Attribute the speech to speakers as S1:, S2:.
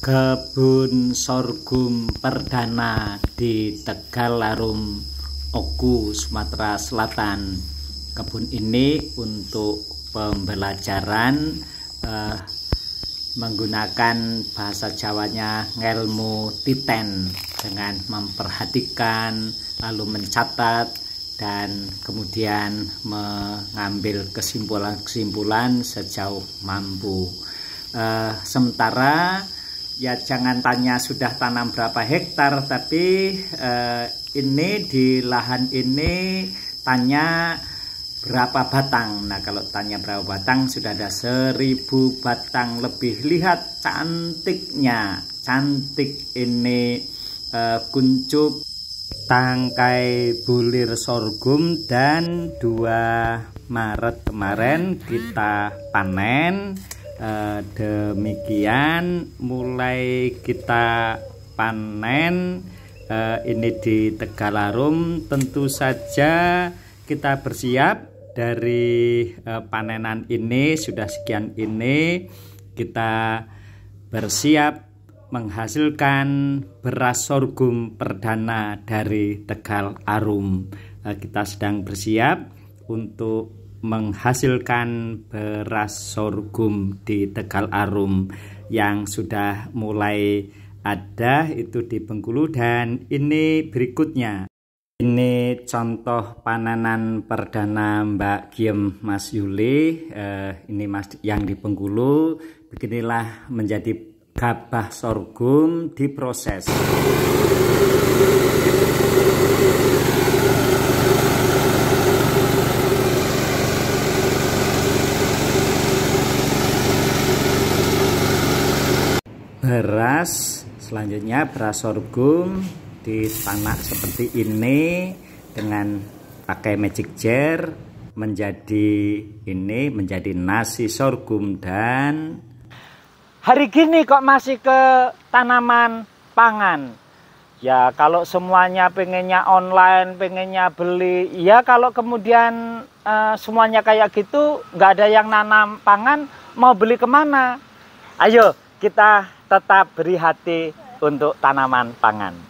S1: kebun sorghum perdana di Tegal Larum Oku Sumatera Selatan kebun ini untuk pembelajaran eh, menggunakan bahasa Jawanya ngelmu titen dengan memperhatikan lalu mencatat dan kemudian mengambil kesimpulan-kesimpulan sejauh mampu. Uh, sementara ya jangan tanya sudah tanam berapa hektar tapi eh, ini di lahan ini tanya berapa batang. Nah kalau tanya berapa batang sudah ada seribu batang lebih. Lihat cantiknya cantik ini eh, kuncup tangkai bulir sorghum dan 2 Maret kemarin kita panen Uh, demikian mulai kita panen. Uh, ini di Tegalarum. Tentu saja kita bersiap dari uh, panenan ini. Sudah sekian ini. Kita bersiap menghasilkan beras sorghum perdana dari Tegal Arum. Kita sedang bersiap untuk menghasilkan beras sorghum di Tegal Arum yang sudah mulai ada itu di Bengkulu. Dan ini berikutnya. Ini contoh panenan perdana Mbak Giem Mas Yuli. Eh, ini Mas yang di Bengkulu. Beginilah menjadi gabah sorghum diproses beras selanjutnya beras sorghum tanah seperti ini dengan pakai magic jar menjadi ini menjadi nasi sorghum dan
S2: hari gini kok masih ke tanaman pangan? Ya kalau semuanya pengennya online pengennya beli ya kalau kemudian uh, semuanya kayak gitu nggak ada yang nanam pangan mau beli ke mana? Ayo kita tetap beri hati untuk tanaman pangan.